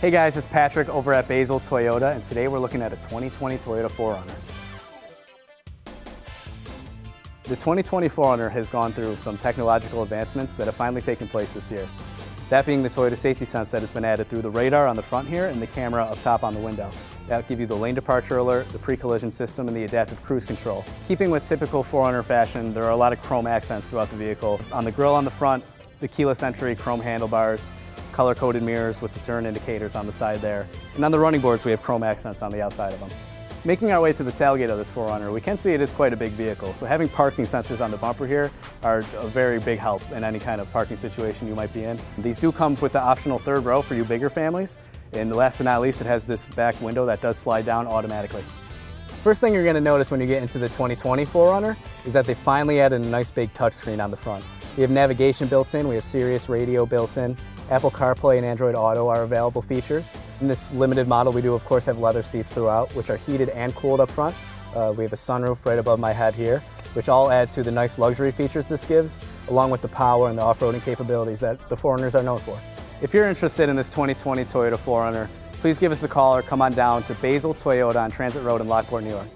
Hey guys, it's Patrick over at Basil Toyota, and today we're looking at a 2020 Toyota 4Runner. The 2020 4Runner has gone through some technological advancements that have finally taken place this year. That being the Toyota Safety Sense that has been added through the radar on the front here and the camera up top on the window. That'll give you the lane departure alert, the pre-collision system, and the adaptive cruise control. Keeping with typical 4Runner fashion, there are a lot of chrome accents throughout the vehicle. On the grille on the front, the keyless entry chrome handlebars, color-coded mirrors with the turn indicators on the side there. And on the running boards, we have chrome accents on the outside of them. Making our way to the tailgate of this 4Runner, we can see it is quite a big vehicle, so having parking sensors on the bumper here are a very big help in any kind of parking situation you might be in. These do come with the optional third row for you bigger families, and last but not least, it has this back window that does slide down automatically. First thing you're going to notice when you get into the 2020 4Runner is that they finally added a nice big touchscreen on the front. We have navigation built in, we have Sirius radio built in, Apple CarPlay and Android Auto are available features. In this limited model, we do of course have leather seats throughout, which are heated and cooled up front. Uh, we have a sunroof right above my head here, which all add to the nice luxury features this gives, along with the power and the off-roading capabilities that the 4Runners are known for. If you're interested in this 2020 Toyota 4Runner, please give us a call or come on down to Basil Toyota on Transit Road in Lockport, New York.